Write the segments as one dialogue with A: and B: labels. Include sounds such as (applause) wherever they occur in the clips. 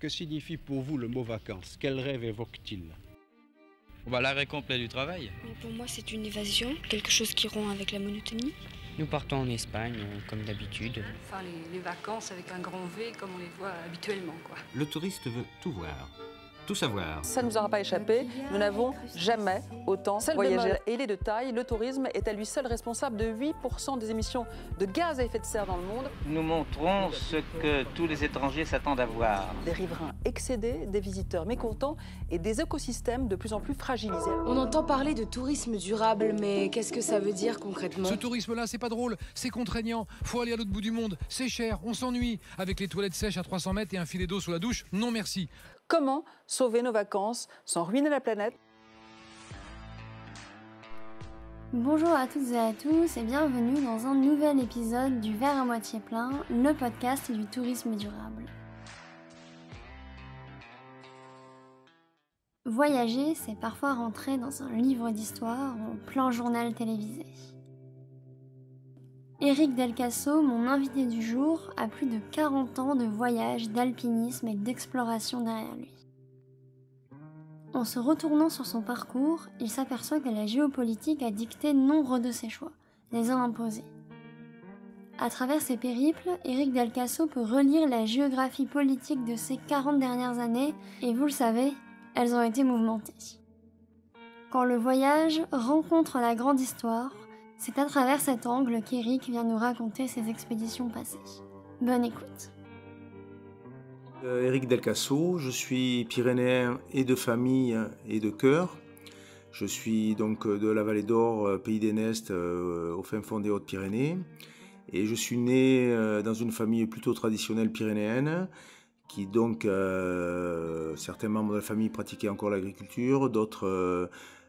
A: que signifie pour vous le mot vacances? Quel rêve évoque-t-il?
B: Bah, L'arrêt complet du travail.
C: Pour moi, c'est une évasion, quelque chose qui rompt avec la monotonie.
D: Nous partons en Espagne, euh, comme d'habitude.
E: Enfin, les, les, vacances avec un grand V, comme on les voit habituellement. Quoi.
F: Le touriste veut tout voir tout savoir.
G: Ça ne nous aura pas échappé, nous n'avons jamais autant voyagé. Et il est de taille, le tourisme est à lui seul responsable de 8% des émissions de gaz à effet de serre dans le monde.
H: Nous montrons ce que tous les étrangers s'attendent à voir.
G: Des riverains excédés, des visiteurs mécontents et des écosystèmes de plus en plus fragilisés.
I: On entend parler de tourisme durable, mais qu'est-ce que ça veut dire concrètement?
J: Ce tourisme-là, c'est pas drôle, c'est contraignant, faut aller à l'autre bout du monde, c'est cher, on s'ennuie. Avec les toilettes sèches à 300 mètres et un filet d'eau sous la douche, non merci.
G: Comment sauver nos vacances sans ruiner la planète?
K: Bonjour à toutes et à tous et bienvenue dans un nouvel épisode du Verre à moitié plein, le podcast du tourisme durable. Voyager, c'est parfois rentrer dans un livre d'histoire ou plein journal télévisé. Éric Delcasso, mon invité du jour, a plus de 40 ans de voyage, d'alpinisme et d'exploration derrière lui. En se retournant sur son parcours, il s'aperçoit que la géopolitique a dicté nombre de ses choix, les a imposés. À travers ses périples, Éric Delcasso peut relire la géographie politique de ces 40 dernières années, et vous le savez, elles ont été mouvementées. Quand le voyage rencontre la grande histoire, c'est à travers cet angle qu'Eric vient nous raconter ses expéditions passées. Bonne écoute.
L: Euh, Éric Delcasso, je suis pyrénéen et de famille et de cœur. Je suis donc de la vallée d'Or, euh, pays des Nestes, euh, au fin fond des Hautes-Pyrénées. Et je suis né dans une famille plutôt traditionnelle pyrénéenne, qui donc, certains membres de la famille pratiquaient encore l'agriculture, d'autres euh,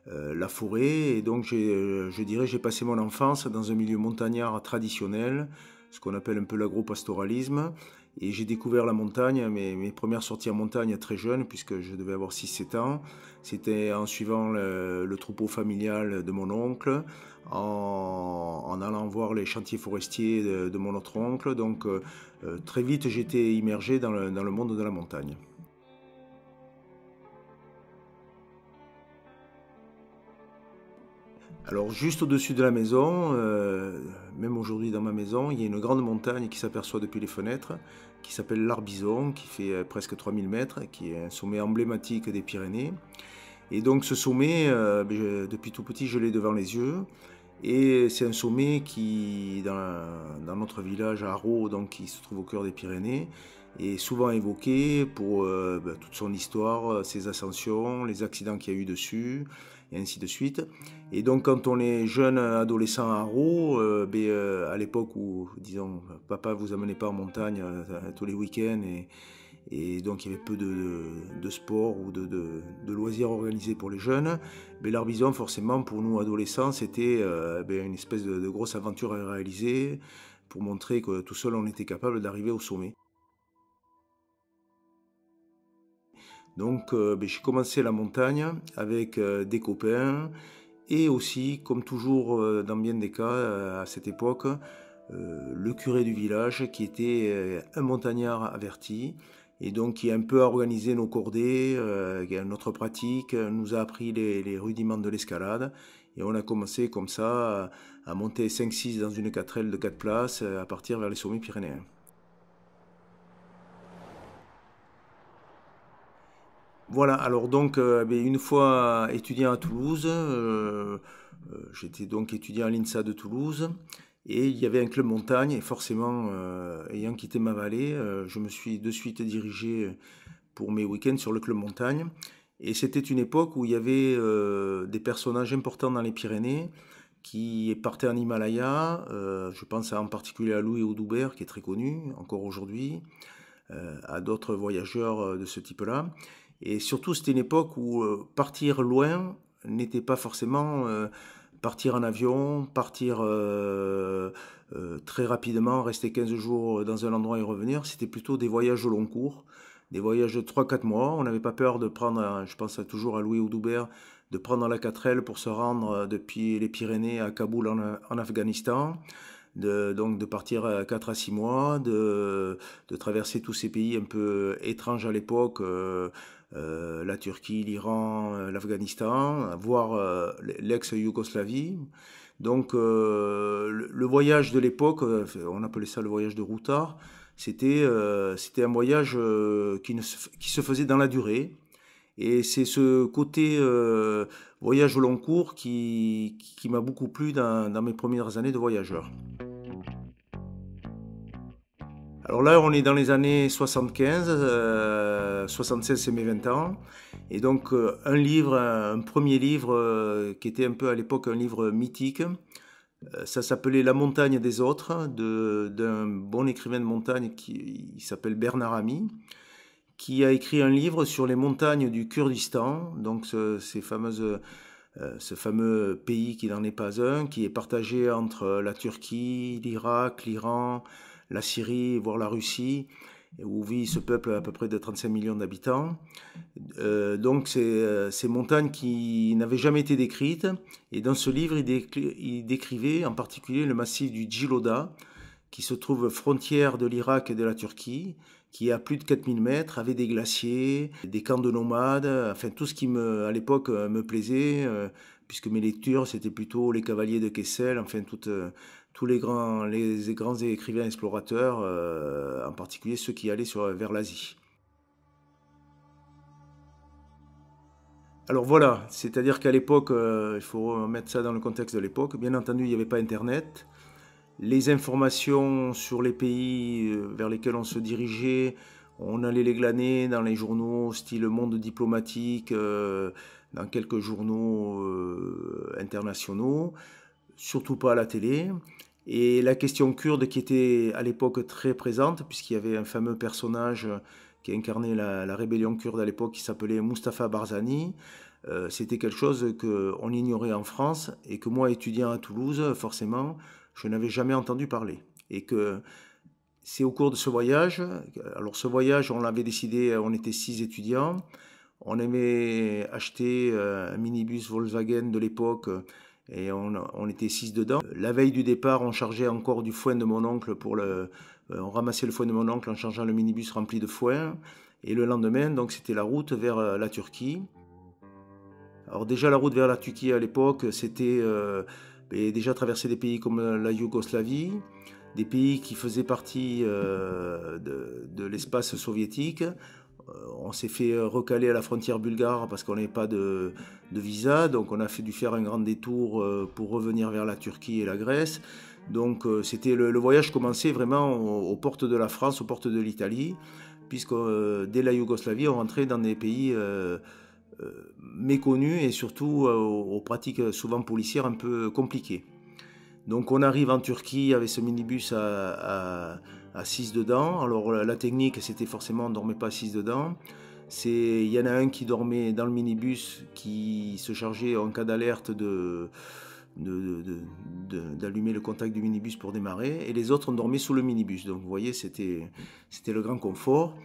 L: la forêt. Et donc, euh, je dirais, j'ai passé mon enfance dans un milieu montagnard traditionnel, ce qu'on appelle un peu l'agro-pastoralisme. Et j'ai découvert la montagne, mes, mes, premières sorties en montagne très jeune, puisque je devais avoir 6-7 ans. C'était en suivant le, troupeau familial de mon oncle, en, allant voir les chantiers forestiers de, mon autre oncle. Donc euh, très vite, j'étais immergé dans le monde de la montagne. Alors juste au-dessus de la maison, euh, même aujourd'hui dans ma maison, il y a une grande montagne qui s'aperçoit depuis les fenêtres, qui s'appelle l'Arbizon, qui fait euh, presque 3000 mètres, qui est un sommet emblématique des Pyrénées. Et donc ce sommet, euh, ben, depuis tout petit, je l'ai devant les yeux. Et c'est un sommet qui, dans, notre village à donc qui se trouve au cœur des Pyrénées, est souvent évoqué pour ben, toute son histoire, ses ascensions, les accidents qu'il y a eu dessus, et ainsi de suite. Et donc quand on est jeune adolescent à Roux, euh, ben, euh, à l'époque où, disons, papa vous amenait pas en montagne euh, tous les week-ends et, donc il y avait peu de, de, sport ou de, loisirs organisés pour les jeunes, ben, forcément pour nous adolescents c'était ben, une espèce de, grosse aventure à réaliser pour montrer que tout seul on était capable d'arriver au sommet. Donc euh, ben, j'ai commencé la montagne avec euh, des copains et aussi, comme toujours euh, dans bien des cas à cette époque, le curé du village qui était un montagnard averti et donc qui a un peu organisé nos cordées, notre pratique, nous a appris les, rudiments de l'escalade et on a commencé comme ça à, monter 5-6 dans une 4L de 4 places à partir vers les sommets pyrénéens. Voilà, alors donc, euh, ben, une fois étudiant à Toulouse, euh, euh, j'étais donc étudiant à l'INSA de Toulouse, et il y avait un club montagne, et forcément, ayant quitté ma vallée, je me suis de suite dirigé pour mes week-ends sur le club montagne. Et c'était une époque où il y avait des personnages importants dans les Pyrénées qui partaient en Himalaya. je pense en particulier à Louis Audoubert, qui est très connu encore aujourd'hui, à d'autres voyageurs de ce type-là. Et surtout, c'était une époque où euh, partir loin n'était pas forcément euh, partir en avion, partir euh, très rapidement, rester 15 jours dans un endroit et revenir. C'était plutôt des voyages au long cours, des voyages de 3-4 mois. On n'avait pas peur de prendre, je pense toujours à Louis Oudoubert, de prendre la 4L pour se rendre depuis les Pyrénées à Kaboul en, Afghanistan. De, donc de partir à 4 à 6 mois, de, de traverser tous ces pays un peu étranges à l'époque, euh, euh, la Turquie, l'Iran, euh, l'Afghanistan, voire l'ex-Yougoslavie. Donc le, voyage de l'époque, on appelait ça le voyage de routard, c'était un voyage qui, qui se faisait dans la durée. Et c'est ce côté voyage au long cours qui, m'a beaucoup plu dans, mes premières années de voyageur. Alors là, on est dans les années 75, euh, 76 c'est mes 20 ans, et donc euh, un livre, un, premier livre euh, qui était un peu à l'époque un livre mythique, euh, ça s'appelait La montagne des autres, d'un bon écrivain de montagne qui s'appelle Bernard Ami qui a écrit un livre sur les montagnes du Kurdistan, donc ce, ces fameuses, euh, ce fameux pays qui n'en est pas un, qui est partagé entre la Turquie, l'Irak, l'Iran, la Syrie, voire la Russie, où vit ce peuple à peu près de 35 millions d'habitants. Euh, donc euh, ces montagnes qui n'avaient jamais été décrites. Et dans ce livre, il, il, décrivait en particulier le massif du Djiloda, qui se trouve frontière de l'Irak et de la Turquie, qui à plus de 4000 mètres, avait des glaciers, des camps de nomades, enfin tout ce qui me, à l'époque euh, me plaisait, euh, puisque mes lectures c'était plutôt les cavaliers de Kessel, enfin euh, tous les grands, les, grands écrivains explorateurs, en particulier ceux qui allaient vers l'Asie. Alors voilà, c'est-à-dire qu'à l'époque, il faut mettre ça dans le contexte de l'époque, bien entendu il n'y avait pas Internet, les informations sur les pays euh, vers lesquels on se dirigeait, on allait les glaner dans les journaux style Monde diplomatique, euh, dans quelques journaux euh, internationaux, surtout pas à la télé. Et la question kurde qui était à l'époque très présente, puisqu'il y avait un fameux personnage qui incarnait la, rébellion kurde à l'époque qui s'appelait Mustafa Barzani, c'était quelque chose qu'on ignorait en France et que moi, étudiant à Toulouse, forcément, je n'avais jamais entendu parler. Et que c'est au cours de ce voyage, alors ce voyage, on l'avait décidé, on était six étudiants, on aimait acheter euh, un minibus Volkswagen de l'époque et on, était six dedans. La veille du départ, on chargeait encore du foin de mon oncle pour le, euh, on ramassait le foin de mon oncle en changeant le minibus rempli de foin. Et le lendemain, donc c'était la route vers euh, la Turquie. Alors déjà la route vers la Turquie à l'époque, c'était et déjà traversé des pays comme la Yougoslavie, des pays qui faisaient partie euh, de, l'espace soviétique. Euh, on s'est fait recaler à la frontière bulgare parce qu'on n'avait pas de, visa, donc on a fait dû faire un grand détour euh, pour revenir vers la Turquie et la Grèce. Donc c'était le, voyage commençait vraiment aux, portes de la France, aux portes de l'Italie, puisque dès la Yougoslavie on rentrait dans des pays euh, méconnus et surtout euh, aux, pratiques souvent policières un peu compliquées. Donc on arrive en Turquie avec ce minibus à, à, 6 dedans. Alors la, technique c'était forcément on ne dormait pas 6 dedans. Il y en a un qui dormait dans le minibus qui se chargeait en cas d'alerte de, d'allumer le contact du minibus pour démarrer et les autres on dormait sous le minibus. Donc vous voyez c'était le grand confort.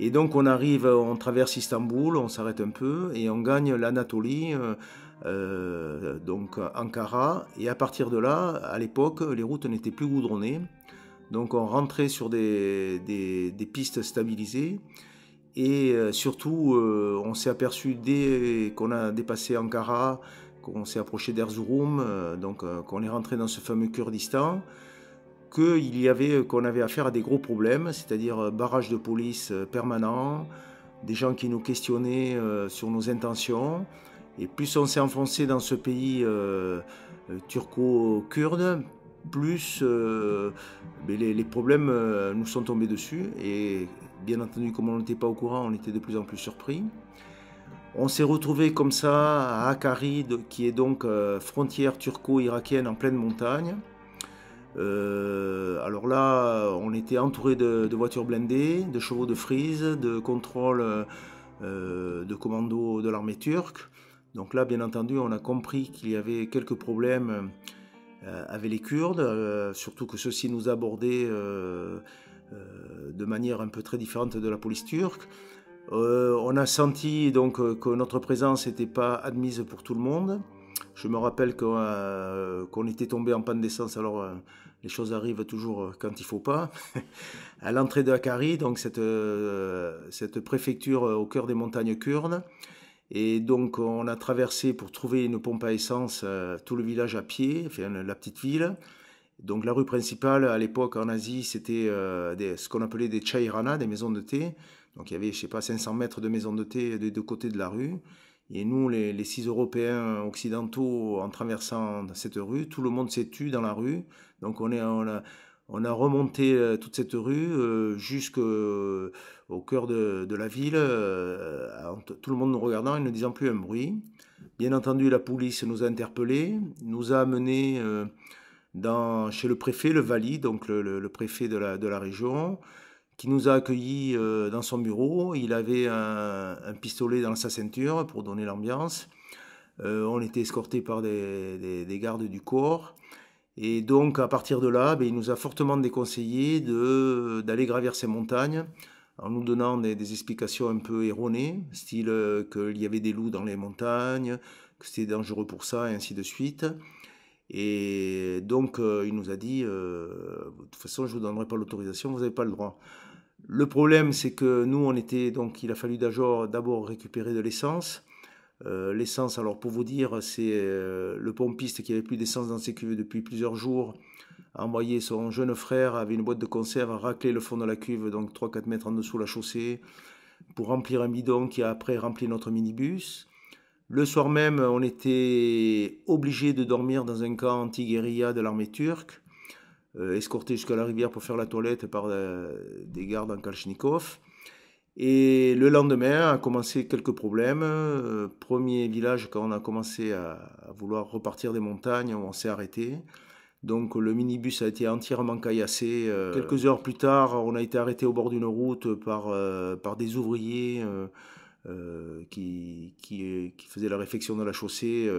L: Et donc on arrive, on traverse Istanbul, on s'arrête un peu et on gagne l'Anatolie, euh, euh, donc Ankara. Et à partir de là, à l'époque, les routes n'étaient plus goudronnées. Donc on rentrait sur des, pistes stabilisées. Et euh, surtout, on s'est aperçu dès qu'on a dépassé Ankara, qu'on s'est approché d'Erzurum, donc qu'on est rentré dans ce fameux Kurdistan, qu'il avait, qu'on avait affaire à des gros problèmes, c'est-à-dire euh, barrage de police euh, permanent, des gens qui nous questionnaient euh, sur nos intentions. Et plus on s'est enfoncé dans ce pays turco-kurde, plus les, les, problèmes nous sont tombés dessus. Et bien entendu, comme on n'était pas au courant, on était de plus en plus surpris. On s'est retrouvé comme ça à Akari, qui est donc frontière turco-irakienne en pleine montagne. Euh, alors là, on était entouré de, voitures blindées, de chevaux de frise, de contrôle euh, de commando de l'armée turque. Donc là, bien entendu, on a compris qu'il y avait quelques problèmes euh, avec les Kurdes, surtout que ceux-ci nous abordaient de manière un peu très différente de la police turque. on a senti donc que notre présence n'était pas admise pour tout le monde. Je me rappelle qu'on était tombé en panne d'essence, alors les choses arrivent toujours quand il faut pas. (laughs) à l'entrée de Akari, donc cette, préfecture au cœur des montagnes kurdes. Et donc on a traversé pour trouver une pompe à essence tout le village à pied, la petite ville. Donc la rue principale à l'époque en Asie, c'était ce qu'on appelait des chairana, des maisons de thé. Donc il y avait, je sais pas, 500 mètres de maisons de thé des deux côtés de la rue. Et nous, les, six Européens occidentaux, en traversant cette rue, tout le monde s'est tué dans la rue. Donc on, a, on a remonté euh, toute cette rue euh, jusqu'au cœur de, la ville, euh, tout le monde nous regardant et ne disant plus un bruit. Bien entendu, la police nous a interpellés, nous a amenés chez le préfet, le Vali, donc le, préfet de la région qui nous a accueillis euh, dans son bureau. Il avait un, pistolet dans sa ceinture pour donner l'ambiance. Euh, on était escortés par des, gardes du corps. Et donc, à partir de là, ben, il nous a fortement déconseillé d'aller gravir ces montagnes en nous donnant des, explications un peu erronées, style euh, qu'il y avait des loups dans les montagnes, que c'était dangereux pour ça, et ainsi de suite. Et donc, il nous a dit, de toute façon, je ne vous donnerai pas l'autorisation, vous n'avez pas le droit. Le problème, c'est que nous, on était donc, il a fallu d'abord récupérer de l'essence. Euh, l'essence, alors pour vous dire, c'est euh, le pompiste qui avait plus d'essence dans ses cuves depuis plusieurs jours a envoyé son jeune frère avec une boîte de conserve à racler le fond de la cuve, donc 3-4 mètres en dessous la chaussée, pour remplir un bidon qui a après rempli notre minibus. Le soir même, on était obligé de dormir dans un camp anti-guérilla de l'armée turque. Euh, escorté jusqu'à la rivière pour faire la toilette par euh, des gardes en Kalachnikov. Et le lendemain a commencé quelques problèmes. Euh, premier village, quand on a commencé à, vouloir repartir des montagnes, on s'est arrêté. Donc le minibus a été entièrement caillassé. quelques heures plus tard, on a été arrêté au bord d'une route par, par des ouvriers qui, qui, qui, faisaient la réfection de la chaussée.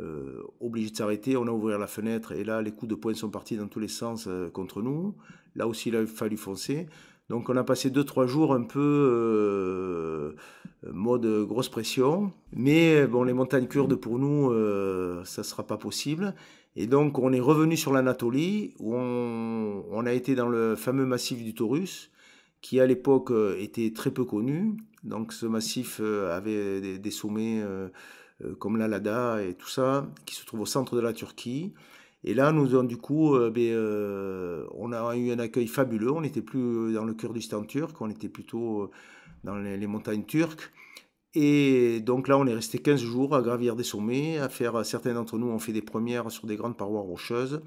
L: Euh, obligé de s'arrêter, on a ouvert la fenêtre et là les coups de poing sont partis dans tous les sens euh, contre nous. Là aussi il a fallu foncer. Donc on a passé 2-3 jours un peu euh, mode grosse pression. Mais bon les montagnes kurdes pour nous ça ne sera pas possible. Et donc on est revenu sur l'Anatolie où on, a été dans le fameux massif du Taurus qui à l'époque était très peu connu. Donc ce massif avait des sommets euh, comme l'Alada et tout ça, qui se trouve au centre de la Turquie. Et là, nous avons du coup, euh, ben, euh, on a eu un accueil fabuleux. On n'était plus dans le Kurdistan turc, on était plutôt dans les, montagnes turques. Et donc là, on est resté 15 jours à gravir des sommets, à faire, certains d'entre nous ont fait des premières sur des grandes parois rocheuses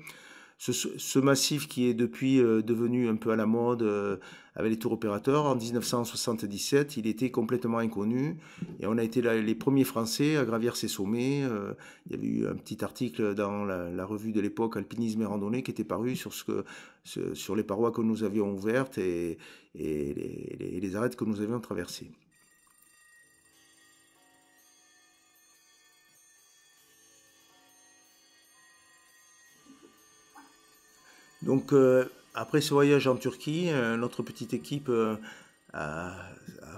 L: ce, massif qui est depuis euh, devenu un peu à la mode euh, avec les tours opérateurs, en 1977, il était complètement inconnu et on a été les premiers Français à gravir ces sommets. Euh, il y avait eu un petit article dans la, revue de l'époque Alpinisme et randonnée qui était paru sur, ce que, sur les parois que nous avions ouvertes et, les, les arêtes que nous avions traversées. Donc, euh, après ce voyage en Turquie, euh, notre petite équipe euh, a,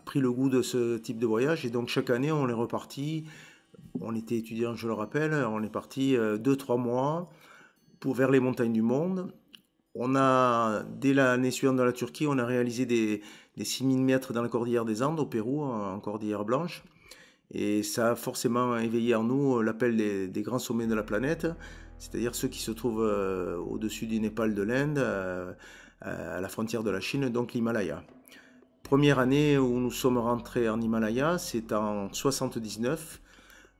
L: pris le goût de ce type de voyage et donc chaque année, on est reparti. On était étudiants, je le rappelle, on est parti 2-3 mois pour vers les montagnes du monde. On a, dès l'année suivante dans la Turquie, on a réalisé des, des 6000 mètres dans la cordillère des Andes, au Pérou, en cordillère blanche. Et ça a forcément éveillé en nous l'appel des, grands sommets de la planète c'est-à-dire ceux qui se trouvent euh, au-dessus du Népal de l'Inde, euh, à la frontière de la Chine, donc l'Himalaya. Première année où nous sommes rentrés en Himalaya, c'est en 79,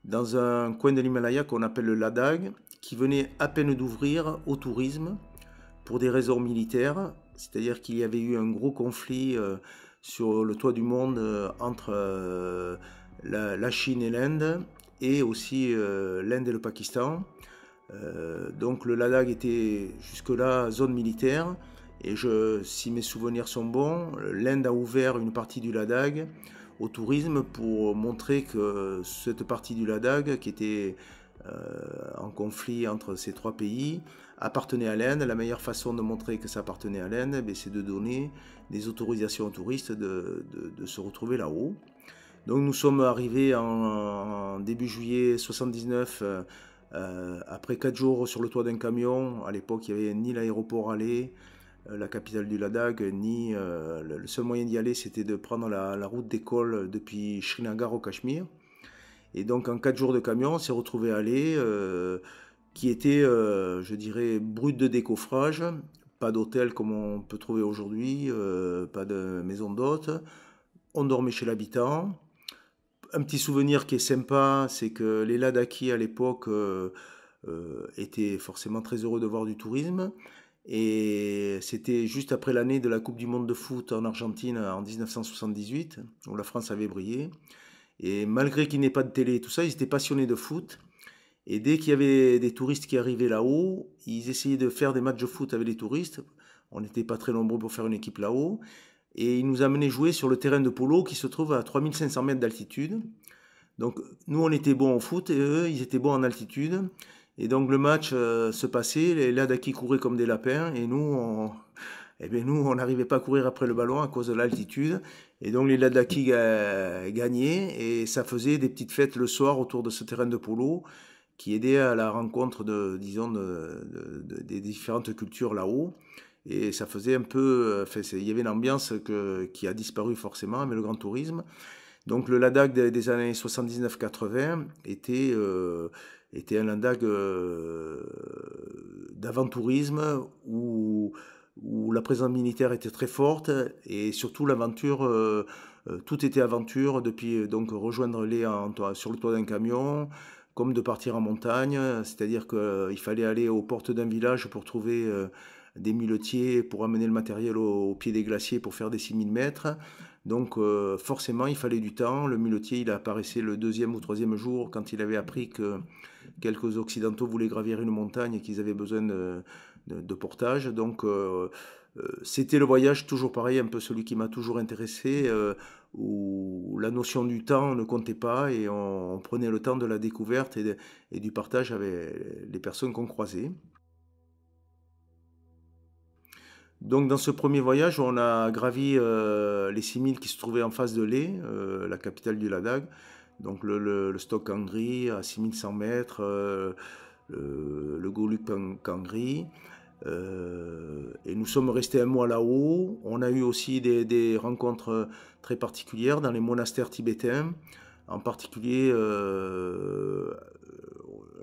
L: dans un coin de l'Himalaya qu'on appelle le Ladakh, qui venait à peine d'ouvrir au tourisme pour des raisons militaires, c'est-à-dire qu'il y avait eu un gros conflit euh, sur le toit du monde entre la, Chine et l'Inde, et aussi l'Inde et le Pakistan. Euh, donc le Ladakh était jusque-là zone militaire. Et je, si mes souvenirs sont bons, l'Inde a ouvert une partie du Ladakh au tourisme pour montrer que cette partie du Ladakh, qui était euh, en conflit entre ces trois pays, appartenait à l'Inde. La meilleure façon de montrer que ça appartenait à l'Inde, eh c'est de donner des autorisations aux touristes de, se retrouver là-haut. Donc nous sommes arrivés en, début juillet 79 après quatre jours sur le toit d'un camion, à l'époque il n'y avait ni l'aéroport aller, la capitale du Ladakh, ni le seul moyen d'y aller c'était de prendre la, route d'école depuis Srinagar au Cachemire. Et donc en quatre jours de camion, on s'est retrouvé à aller, qui était, je dirais, brut de décoffrage, pas d'hôtel comme on peut trouver aujourd'hui, euh, pas de maison d'hôte. On dormait chez l'habitant. Un petit souvenir qui est sympa, c'est que les Ladakis à l'époque euh, euh, étaient forcément très heureux de voir du tourisme. Et c'était juste après l'année de la Coupe du Monde de foot en Argentine en 1978, où la France avait brillé. Et malgré qu'il n'y ait pas de télé et tout ça, ils étaient passionnés de foot. Et dès qu'il y avait des touristes qui arrivaient là-haut, ils essayaient de faire des matchs de foot avec les touristes. On n'était pas très nombreux pour faire une équipe là-haut. Et ils nous amenaient jouer sur le terrain de polo qui se trouve à 3500 mètres d'altitude. Donc nous, on était bons au foot et eux, ils étaient bons en altitude. Et donc le match euh, se passait, les Ladakis couraient comme des lapins et nous, on, eh bien, nous, on n'arrivait pas à courir après le ballon à cause de l'altitude. Et donc les Ladakis gagnaient et ça faisait des petites fêtes le soir autour de ce terrain de polo qui aidait à la rencontre de, disons, des différentes cultures là-haut. Et ça faisait un peu, enfin, il y avait une ambiance qui a disparu forcément avec le grand tourisme. Donc le Ladakh des, années 79-80 était, euh, était un Ladakh euh, d'aventourisme où, où la présence militaire était très forte et surtout l'aventure, euh, tout était aventure depuis donc rejoindre les sur le toit d'un camion, comme de partir en montagne, c'est-à-dire qu'il fallait aller aux portes d'un village pour trouver euh, des muletiers pour amener le matériel au, pied des glaciers pour faire des 6000 mètres. Donc euh, forcément, il fallait du temps. Le muletier, il apparaissait le deuxième ou troisième jour quand il avait appris que quelques Occidentaux voulaient gravir une montagne et qu'ils avaient besoin de, portage. Donc euh, c'était le voyage toujours pareil, un peu celui qui m'a toujours intéressé où la notion du temps ne comptait pas et on, prenait le temps de la découverte et, du partage avec les personnes qu'on croisait. Donc dans ce premier voyage, on a gravi euh, les 6000 qui se trouvaient en face de Lé, euh, la capitale du Ladakh. Donc le, stock Kangri à 6100 mètres, euh, le Goluk Kangri. Euh, et nous sommes restés un mois là-haut. On a eu aussi des, rencontres très particulières dans les monastères tibétains. En particulier,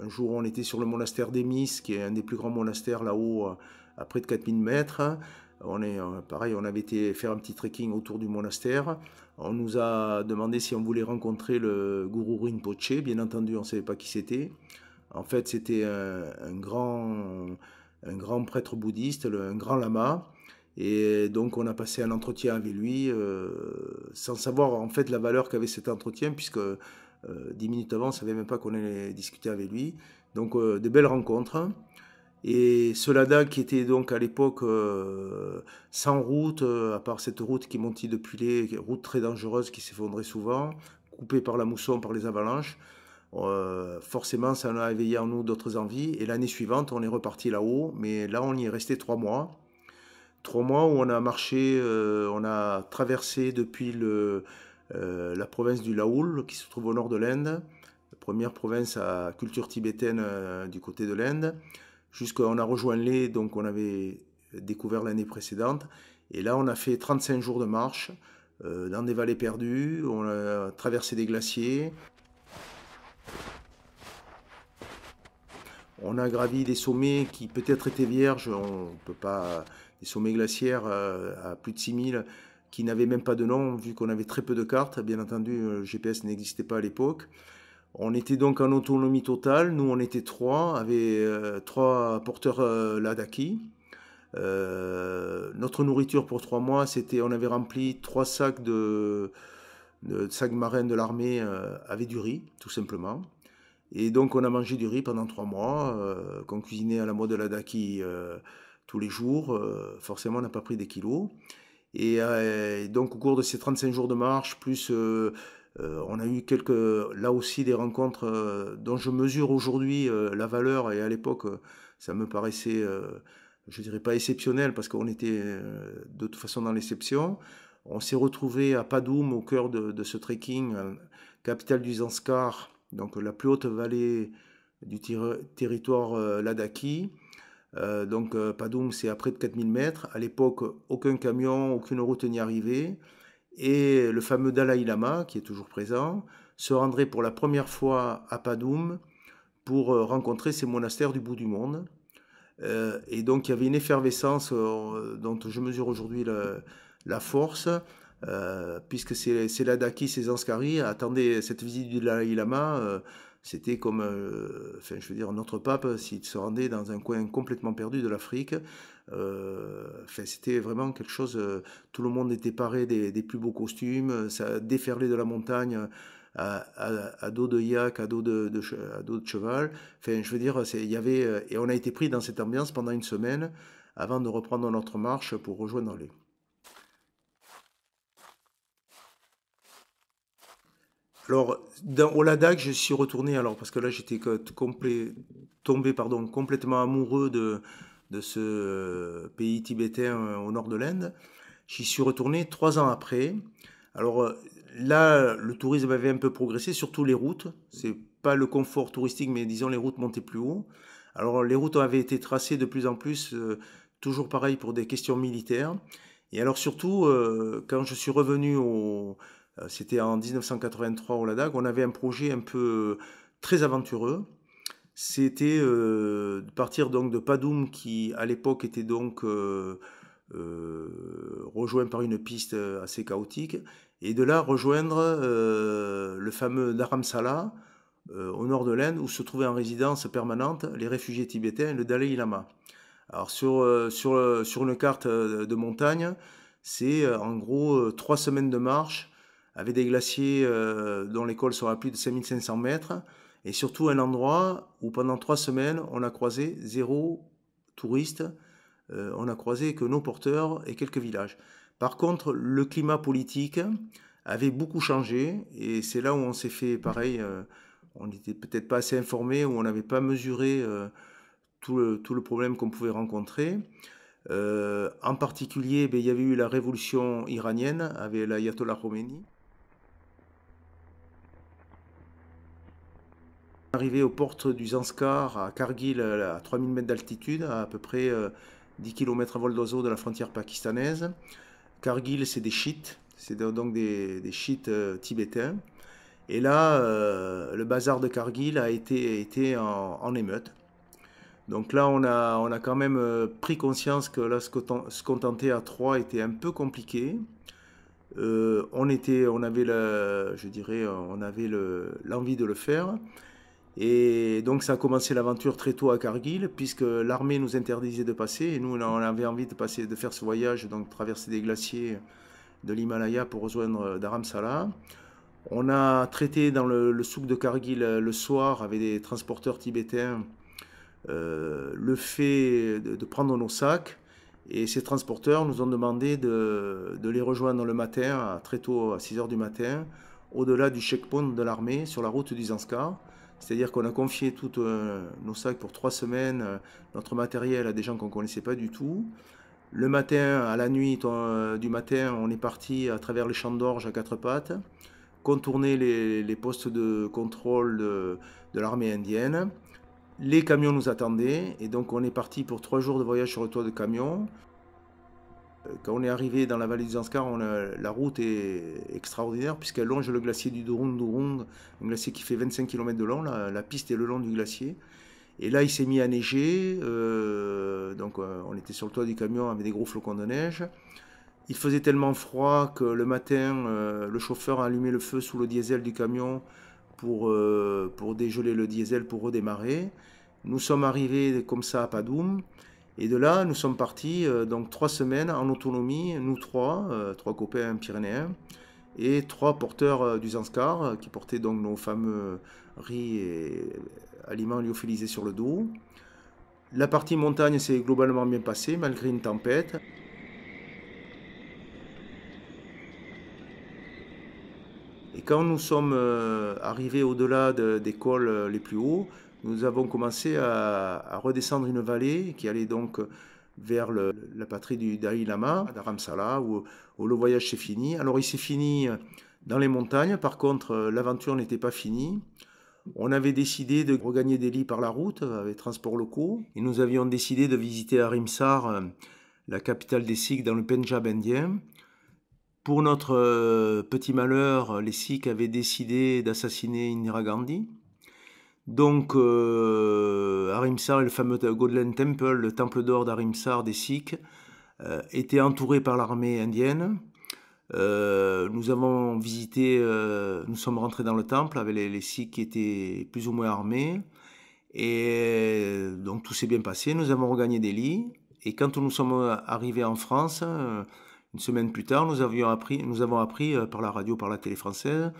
L: un jour, on était sur le monastère d'Emis, qui est un des plus grands monastères là-haut, à près de 4000 mètres. On est, euh, pareil, on avait été faire un petit trekking autour du monastère. On nous a demandé si on voulait rencontrer le gourou Rinpoche. Bien entendu, on ne savait pas qui c'était. En fait, c'était un, grand un grand prêtre bouddhiste, un grand lama. Et donc on a passé un entretien avec lui euh, sans savoir en fait la valeur qu'avait cet entretien puisque euh, dix minutes avant on ne savait même pas qu'on allait discuter avec lui. Donc euh, de belles rencontres. Et ce Lada qui était donc à l'époque sans route, à part cette route qui montait depuis les route très dangereuse qui s'effondrait souvent, coupée par la mousson, par les avalanches. Euh, forcément, ça a éveillé en nous d'autres envies. Et l'année suivante, on est reparti là-haut, mais là, on y est resté trois mois. Trois mois où on a marché, euh, on a traversé depuis euh, la province du Laoul, qui se trouve au nord de l'Inde, première province à culture tibétaine du côté de l'Inde, jusqu'on a rejoint les, donc on avait découvert l'année précédente. Et là, on a fait 35 jours de marche dans des vallées perdues, on a traversé des glaciers, On a gravi des sommets qui peut-être étaient vierges, on peut pas, des sommets glaciaires euh, à plus de 6000 qui n'avaient même pas de nom vu qu'on avait très peu de cartes. Bien entendu, le GPS n'existait pas à l'époque. On était donc en autonomie totale. Nous, on était trois, avec euh, trois porteurs euh, Ladaki. notre nourriture pour trois mois, c'était, on avait rempli trois sacs de, sacs marins de l'armée avec du riz, tout simplement. Et donc on a mangé du riz pendant trois mois, euh, qu'on cuisinait à la mode de la daki euh, tous les jours. Euh, forcément, on n'a pas pris des kilos. Et, donc au cours de ces 35 jours de marche, plus on a eu quelques, là aussi des rencontres dont je mesure aujourd'hui la valeur. Et à l'époque, ça me paraissait, je dirais pas exceptionnel, parce qu'on était de toute façon dans l'exception. On s'est retrouvé à Padoum, au cœur de, de ce trekking, capitale du Zanskar donc la plus haute vallée du territoire Ladaki. donc Padoum, c'est à près de 4000 mètres. À l'époque, aucun camion, aucune route n'y arrivait. Et le fameux Dalai Lama, qui est toujours présent, se rendrait pour la première fois à Padoum pour rencontrer ces monastères du bout du monde. et donc il y avait une effervescence dont je mesure aujourd'hui la, force, puisque c'est Ladaki, ces Zanskari attendaient cette visite du Dalai Lama c'était comme, euh, enfin, je veux dire, notre pape, s'il se rendait dans un coin complètement perdu de l'Afrique, euh, enfin, c'était vraiment quelque chose. Euh, tout le monde était paré des, plus beaux costumes, ça déferlait de la montagne à, dos de yak, à dos de, à dos de cheval. Enfin, je veux dire, il y avait et on a été pris dans cette ambiance pendant une semaine avant de reprendre notre marche pour rejoindre les. Alors, dans, au Ladakh, je suis retourné, alors, parce que là, j'étais tombé pardon, complètement amoureux de, de ce pays tibétain euh, au nord de l'Inde. J'y suis retourné trois ans après. Alors euh, là, le tourisme avait un peu progressé, surtout les routes. C'est pas le confort touristique, mais disons les routes montaient plus haut. Alors les routes avaient été tracées de plus en plus, euh, toujours pareil pour des questions militaires. Et alors surtout, quand je suis revenu euh, c'était en 1983 au Ladakh. On avait un projet un peu très aventureux. C'était euh, de partir donc de Padoum, qui à l'époque était donc euh, rejoint par une piste assez chaotique, et de là rejoindre le fameux Dharamsala, au nord de l'Inde, où se trouvaient en résidence permanente les réfugiés tibétains et le Dalai Lama. Alors sur, sur, sur une carte de montagne, c'est en gros trois semaines de marche avec des glaciers euh, dont l'école sera à plus de 5500 mètres, et surtout un endroit où pendant trois semaines, on a croisé zéro touriste, euh, on a croisé que nos porteurs et quelques villages. Par contre, le climat politique avait beaucoup changé, et c'est là où on s'est fait pareil, euh, on n'était peut-être pas assez informé, ou on n'avait pas mesuré tout le, tout, le, problème qu'on pouvait rencontrer. en particulier, ben, il y avait eu la révolution iranienne avec l'ayatollah Khomeini. Arrivé aux portes du Zanskar à Kargil à 3000 mètres d'altitude, à peu près 10 km à vol d'oiseau de la frontière pakistanaise. Kargil, c'est des chiites, c'est donc des, chiites euh, tibétains. Et là, euh, le bazar de Kargil a été, en, émeute. Donc là, on a, quand même euh, pris conscience que là, se contenter à trois était un peu compliqué. on était, on avait l'envie de le faire. Et donc ça a commencé l'aventure très tôt à Kargil, puisque l'armée nous interdisait de passer, et nous on avait envie de, passer, de faire ce voyage, donc traverser des glaciers de l'Himalaya pour rejoindre Dharamsala. On a traité dans le, souk de Kargil le soir avec des transporteurs tibétains euh, le fait de, prendre nos sacs, et ces transporteurs nous ont demandé de, de les rejoindre le matin, très tôt à 6 h du matin, au-delà du checkpoint de l'armée sur la route du Zanskar. C'est-à-dire qu'on a confié tous euh, nos sacs pour trois semaines, euh, notre matériel à des gens qu'on ne connaissait pas du tout. Le matin, à la nuit euh, du matin, on est parti à travers les champs d'orge à quatre pattes, contourner les, postes de contrôle de, de l'armée indienne. Les camions nous attendaient et donc on est parti pour trois jours de voyage sur le toit de camion. Euh, quand on est arrivé dans la vallée du Zanskar, la route est extraordinaire puisqu'elle longe le glacier du Durung Durung, un glacier qui fait 25 km de long. La, piste est le long du glacier. Et là, il s'est mis à neiger. Euh, donc, euh, on était sur le toit du camion avec des gros flocons de neige. Il faisait tellement froid que le matin, le chauffeur a allumé le feu sous le diesel du camion pour, pour dégeler le diesel pour redémarrer. Nous sommes arrivés comme ça à Padoum. Et de là, nous sommes partis euh, donc trois semaines en autonomie, nous trois, euh, trois copains pyrénéens, et trois porteurs euh, du Zanskar qui portaient donc nos fameux riz et aliments lyophilisés sur le dos. La partie montagne s'est globalement bien passée malgré une tempête. Et quand nous sommes arrivés au-delà des cols les plus hauts, nous avons commencé à, redescendre une vallée qui allait donc vers la patrie du Dalai Lama, Dharamsala, où, où le voyage s'est fini. Alors il s'est fini dans les montagnes, par contre l'aventure n'était pas finie. on avait décidé de regagner Delhi par la route avec transports locaux et nous avions décidé de visiter Arimsar, la capitale des Sikhs dans le Punjab indien. Pour notre euh, petit malheur, les Sikhs avaient décidé d'assassiner Indira Gandhi. Donc, euh, Arimsar, le fameux Golden Temple, le temple d'or d'Arimsar des Sikhs, euh, était entouré par l'armée indienne. Euh, nous avons visité, nous sommes rentrés dans le temple avec les, Sikhs qui étaient plus ou moins armés. Et donc tout s'est bien passé. Nous avons regagné Delhi. Et quand nous sommes arrivés en France, une semaine plus tard, nous, avions appris, nous avons appris par la radio, par la télé française,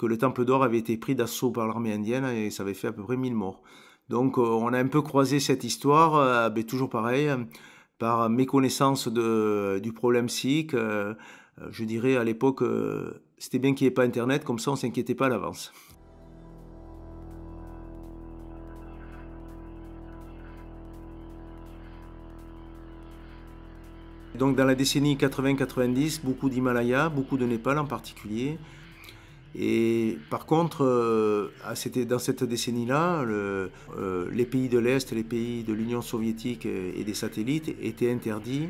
L: que le Temple d'Or avait été pris d'assaut par l'armée indienne et ça avait fait à peu près 1000 morts. Donc on a un peu croisé cette histoire, mais toujours pareil, par méconnaissance du problème sikh. je dirais à l'époque, c'était bien qu'il n'y ait pas Internet, comme ça on ne s'inquiétait pas à l'avance. Donc dans la décennie 80-90, beaucoup d'Himalaya, beaucoup de Népal en particulier. Et par contre, euh, dans cette décennie-là, euh, les pays de l'Est, les pays de l'Union soviétique et des satellites étaient interdits